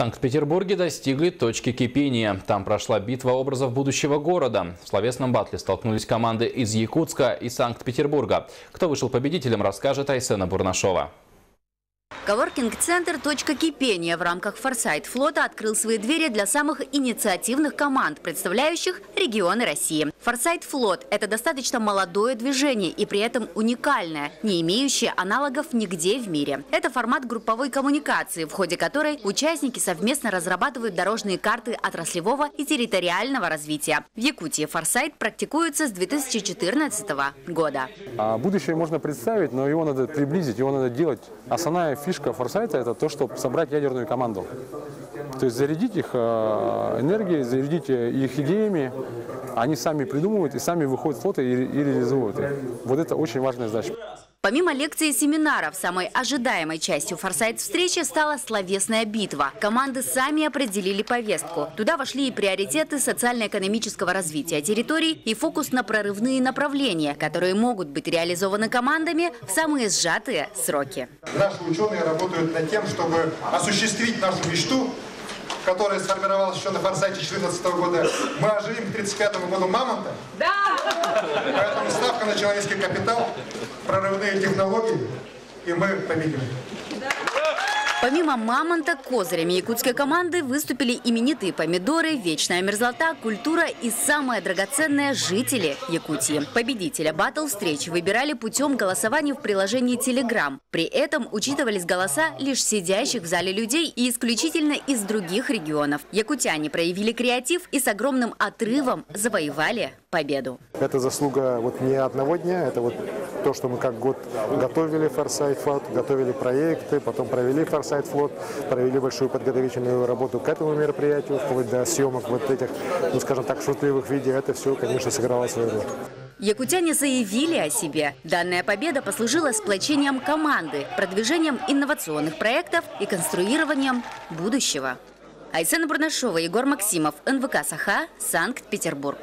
Санкт-Петербурге достигли точки кипения. Там прошла битва образов будущего города. В словесном батле столкнулись команды из Якутска и Санкт-Петербурга. Кто вышел победителем, расскажет Айсена Бурнашова. Коворкинг-центр «Точка кипения» в рамках «Форсайт флота» открыл свои двери для самых инициативных команд, представляющих регионы России. «Форсайт флот» – это достаточно молодое движение и при этом уникальное, не имеющее аналогов нигде в мире. Это формат групповой коммуникации, в ходе которой участники совместно разрабатывают дорожные карты отраслевого и территориального развития. В Якутии «Форсайт» практикуется с 2014 года. А будущее можно представить, но его надо приблизить, его надо делать. Основная фишка форсайта – это то, чтобы собрать ядерную команду. То есть зарядить их э, энергией, зарядить их идеями. Они сами придумывают и сами выходят в флот и, и реализуют их. Вот это очень важная задача. Помимо лекций и семинаров, самой ожидаемой частью форсайт-встречи стала словесная битва. Команды сами определили повестку. Туда вошли и приоритеты социально-экономического развития территорий, и фокус на прорывные направления, которые могут быть реализованы командами в самые сжатые сроки. Наши ученые работают над тем, чтобы осуществить нашу мечту которая сформировалась еще на форсайте 2014 года, мы оживим к 1935 году мамонта. Да! Поэтому ставка на человеческий капитал, прорывные технологии, и мы победим. Помимо мамонта, козырями якутской команды выступили именитые помидоры, вечная мерзлота, культура и самое драгоценное – жители Якутии. Победителя батл встреч выбирали путем голосования в приложении Telegram. При этом учитывались голоса лишь сидящих в зале людей и исключительно из других регионов. Якутяне проявили креатив и с огромным отрывом завоевали победу. Это заслуга вот не одного дня, это вот то, что мы как год готовили Форсайт флот, готовили проекты, потом провели Форсайт флот, провели большую подготовительную работу к этому мероприятию, вплоть до съемок вот этих, ну скажем так, шутливых видео, это все, конечно, сыграло свою роль. Якутяне заявили о себе. Данная победа послужила сплочением команды, продвижением инновационных проектов и конструированием будущего. Айсена Бурнашова, Егор Максимов, НВК «Саха», Санкт-Петербург.